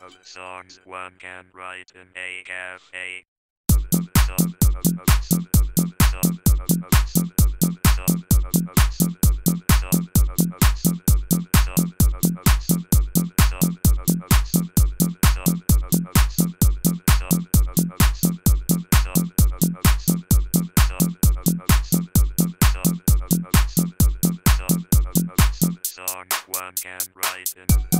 of songs one can write in a cafe. one can write in